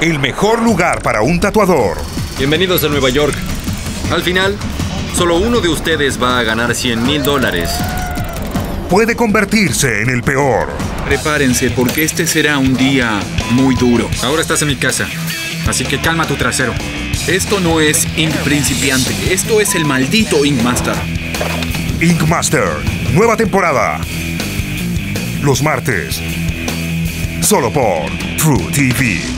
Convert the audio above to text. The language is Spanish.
el mejor lugar para un tatuador. Bienvenidos a Nueva York. Al final, solo uno de ustedes va a ganar 100 mil dólares. Puede convertirse en el peor. Prepárense porque este será un día muy duro. Ahora estás en mi casa, así que calma tu trasero. Esto no es Ink Principiante, esto es el maldito Ink Master. Ink Master, nueva temporada. Los martes. Solo por True TV.